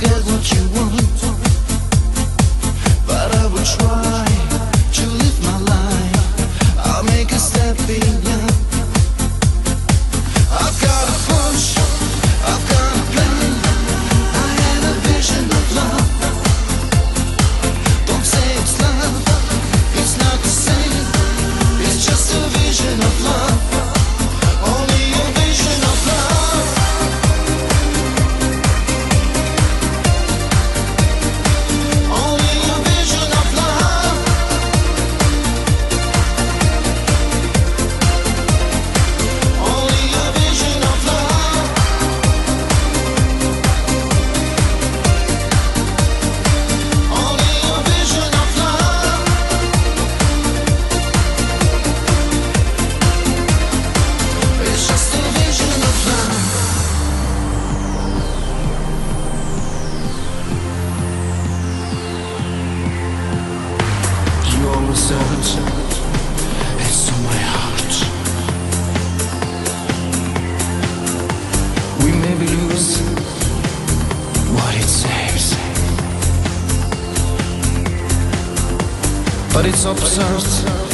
get what you want. It's on my heart. We maybe lose what it saves, but it's absurd.